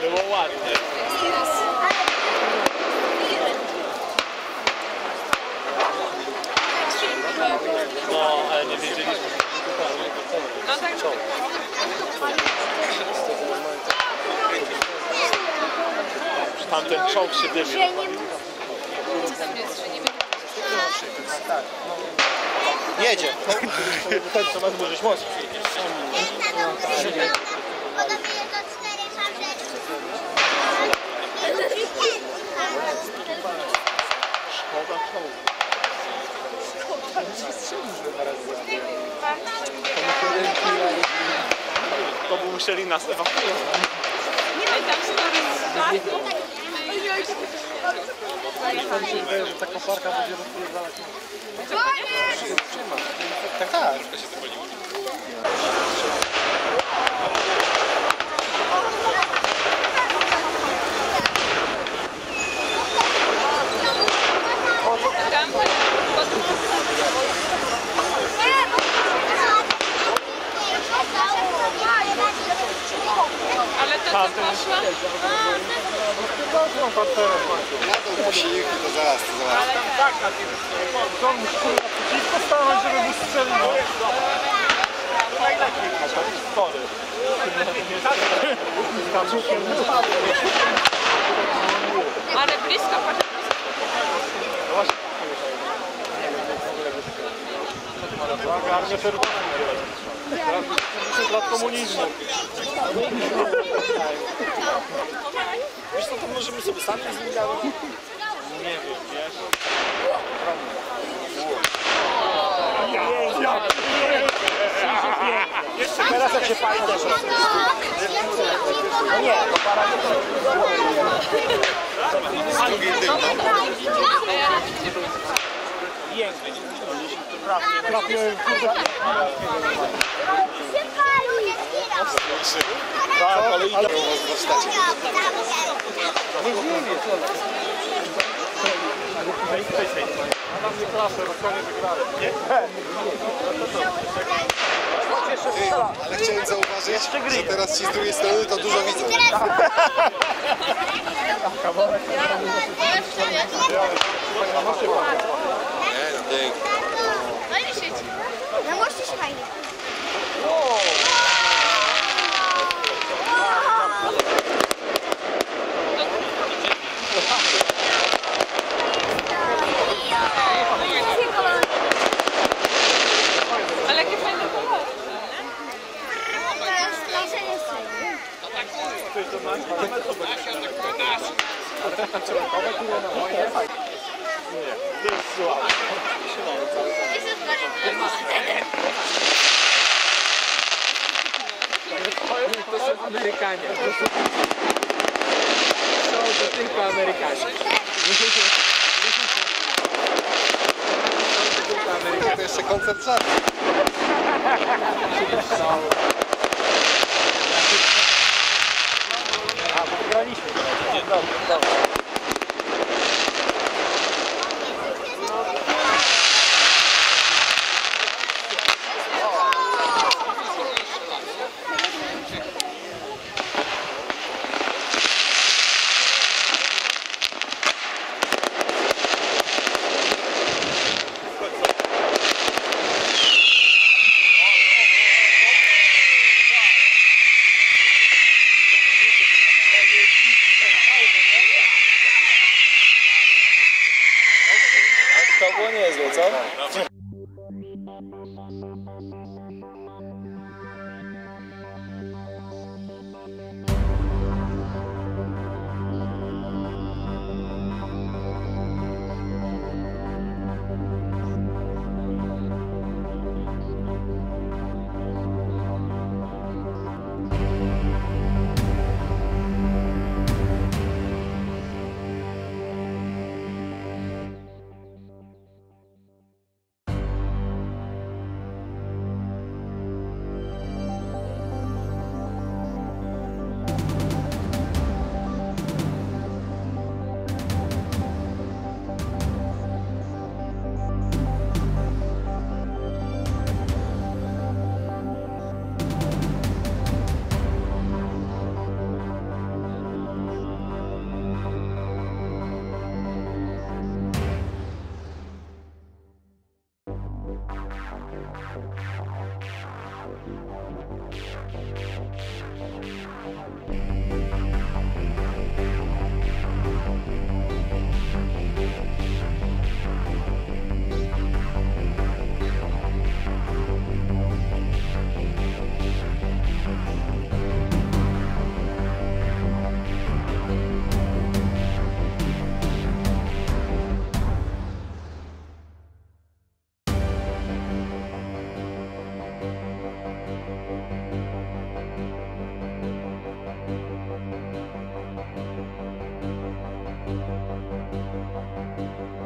Było ładnie. No, ale nie wiedzieliśmy. No tak. Tamten czołg się dymi. Jedzie. Ten co ma zburzyć most. Podobnie do cztery Szkoda czołgu. To by musieli nas ewakuować. Ta koparka będzie rozpierdalać. Tak, tak. Ale to co poszło? Na dół musi ich, to zaraz, to zaraz. Tak, na tym. To musi kurwa przeciwko stanąć, żeby wystrzelił. Sorry. Ale blisko patrz. Armia czerwona nie Teraz jest lat komunizmu. Wiesz co, to możemy sobie sami z nim gadać? Nie wiem, wiesz? Jeszcze teraz jak się pali też. No nie, to para Drugi dym, Język. Trafię, trafiłem, kurde. Tak, ale idę. U was w warsztacie. Na mnie klasę, Rosjanie wygrali. Nie? Ty, ale chciałem zauważyć, że teraz ci z drugiej strony to dużo widzą. Nie, Британія. Тільки американці. Це концерт To było niezłe, co? Música